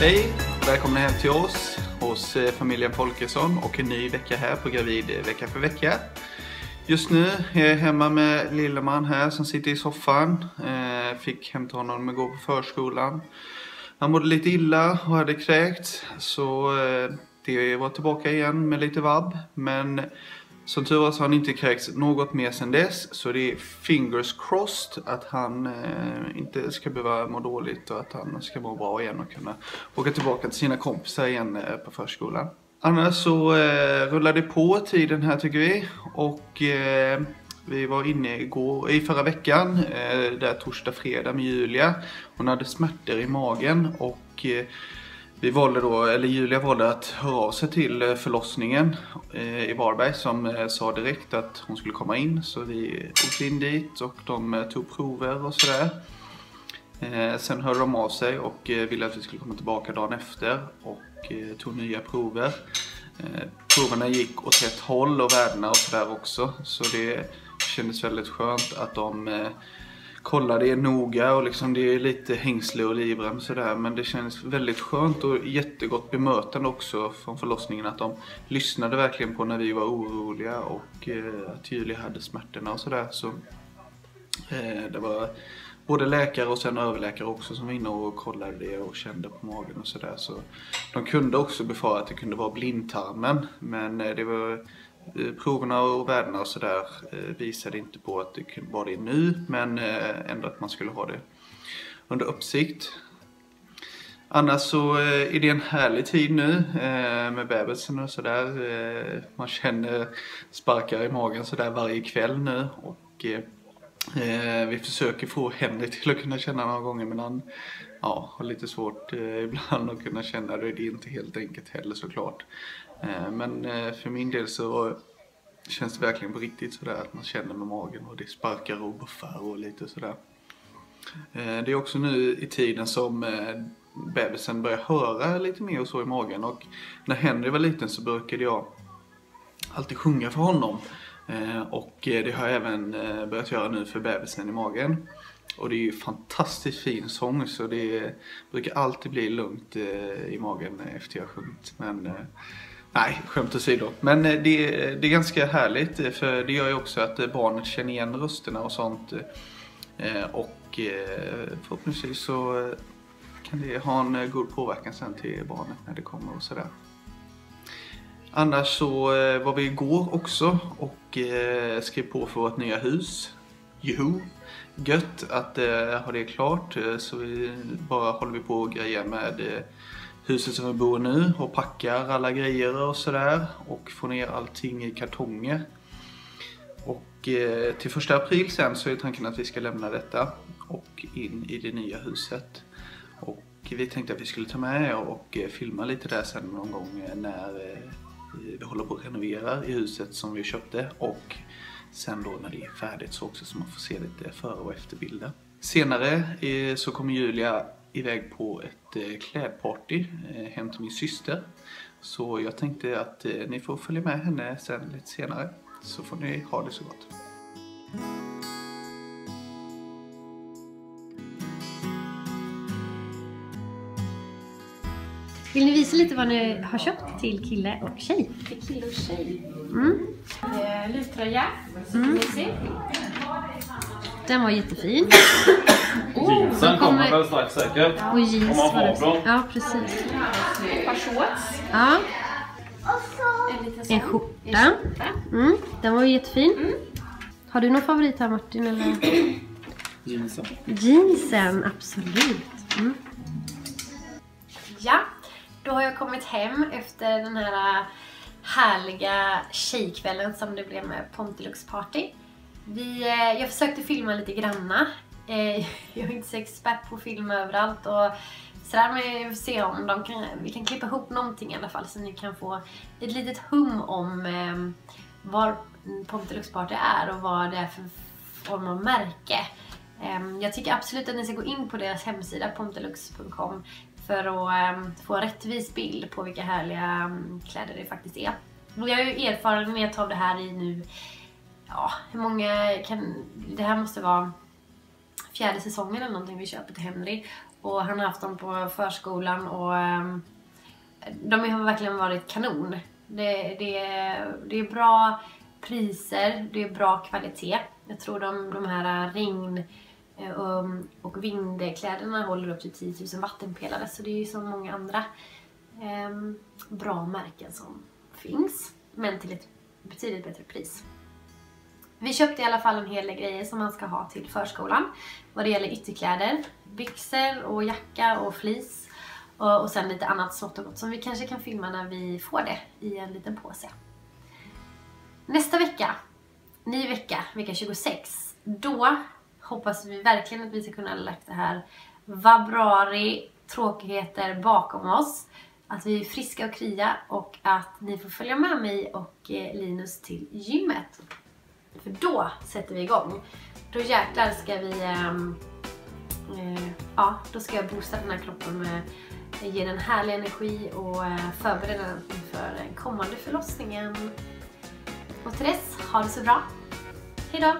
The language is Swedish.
Hej! Välkomna hem till oss hos eh, familjen Folkesson och en ny vecka här på Gravid vecka för vecka. Just nu är jag hemma med lilleman här som sitter i soffan. Eh, fick hämta honom igår på förskolan. Han mådde lite illa och hade kräkt så eh, det var tillbaka igen med lite vabb. Men som tur var så har han inte kräkts något mer sedan dess. Så det är fingers crossed att han eh, inte ska behöva må dåligt och att han ska må bra igen och kunna åka tillbaka till sina kompisar igen eh, på förskolan. Annars så eh, rullar det på tiden här tycker vi. Och eh, vi var inne igår, i förra veckan, eh, där torsdag, fredag med Julia. Hon hade smärtor i magen och eh, vi valde då, eller Julia valde att höra av sig till eh, förlossningen eh, i Varberg som eh, sa direkt att hon skulle komma in. Så vi åkte in dit och de tog prover och sådär. Sen hörde de av sig och ville att vi skulle komma tillbaka dagen efter och tog nya prover. Proverna gick åt rätt håll och värdena och sådär också. Så det kändes väldigt skönt att de kolla det noga och liksom det är lite hängsle och livrem sådär men det känns väldigt skönt och jättegott bemötande också från förlossningen att de lyssnade verkligen på när vi var oroliga och eh, att Julia hade smärtorna och sådär. Så eh, det var både läkare och sen överläkare också som var inne och kollade det och kände på magen och sådär. Så de kunde också befara att det kunde vara blindtarmen men eh, det var Eh, proverna och värdena och sådär eh, visade inte på att det var det nu men eh, ändå att man skulle ha det under uppsikt. Annars så är det en härlig tid nu med bebisen och sådär. Man känner sparkar i magen sådär varje kväll nu och vi försöker få Henrik till att kunna känna några gånger men han ja, har lite svårt ibland att kunna känna det. Det är inte helt enkelt heller såklart. Eh, men eh, för min del så känns det verkligen på riktigt sådär att man känner med magen och det sparkar och buffar och lite sådär. Eh, det är också nu i tiden som bebisen börjar höra lite mer och så i magen och när Henry var liten så brukade jag alltid sjunga för honom. Och det har jag även börjat göra nu för bebisen i magen. Och det är ju fantastiskt fin sång så det brukar alltid bli lugnt i magen efter jag har sjungit. Men Nej, skämt åsido. Men eh, det, eh, det är ganska härligt eh, för det gör ju också att barnet känner igen rösterna och sånt. Och förhoppningsvis så kan det ha en god påverkan sen till barnet när det kommer och sådär. Annars så var vi igår också och skrev på för vårt nya hus. Juhu! Gött att ha det klart så vi bara håller vi på och grejer med huset som vi bor nu och packar alla grejer och sådär och får ner allting i kartonger. Och eh, till första april sen så är tanken att vi ska lämna detta och in i det nya huset. Och vi tänkte att vi skulle ta med er och eh, filma lite där sen någon gång eh, när eh, vi håller på att renovera i huset som vi köpte och sen då när det är färdigt så också så man får se lite före och efterbilder. Senare så kommer Julia iväg på ett eh, klädparty eh, hem till min syster. Så jag tänkte att eh, ni får följa med henne sen lite senare. Så får ni ha det så gott. Vill ni visa lite vad ni har köpt till kille och tjej? Till kille och tjej? Mm. Supermysig. Mm. Den var jättefin. Oh, Jeansen kommer väl strax säkert. Och jeans Om man har dem. Ja, precis. Ett par shorts. Ja. En, skjorta. Mm, den var jättefin. Mm. Har du någon favorit här Martin? Eller? Jeansen. Jeansen, absolut. Mm. Ja, då har jag kommit hem efter den här härliga tjejkvällen som det blev med Pontilux party. Vi, eh, jag försökte filma lite granna. Eh, jag är inte så expert på film överallt och sådär men vi får se om de kan, vi kan klippa ihop någonting i alla fall så ni kan få ett litet hum om eh, vad Pontilux Party är och vad det är för form av märke. Eh, jag tycker absolut att ni ska gå in på deras hemsida pontilux.com för att ehm, få en rättvis bild på vilka härliga ehm, kläder det faktiskt är. Och jag har ju erfarenhet av det här i nu ja, hur många kan... Det här måste vara fjärde säsongen eller någonting vi köper till Henry. Och han har haft dem på förskolan och ehm, de har verkligen varit kanon. Det, det, det är bra priser, det är bra kvalitet. Jag tror de, de här regn eh, um, och vindkläderna håller upp till 10 000 vattenpelare så det är ju som många andra um, bra märken som finns. Men till ett betydligt bättre pris. Vi köpte i alla fall en hel del grejer som man ska ha till förskolan. Vad det gäller ytterkläder, byxor och jacka och flis. Och, och sen lite annat smått och gott som vi kanske kan filma när vi får det i en liten påse. Nästa vecka, ny vecka, vecka 26, då hoppas vi verkligen att vi ska kunna lägga det här vabruari tråkigheter bakom oss. Att vi är friska och krya och att ni får följa med mig och eh, Linus till gymmet. För då sätter vi igång. Då jäklar ska vi... Ähm, äh, ja, då ska jag boosta den här kroppen med ge den härlig energi och eh, förbereda den inför den kommande förlossningen. Och till dess, ha det så bra. Hejdå!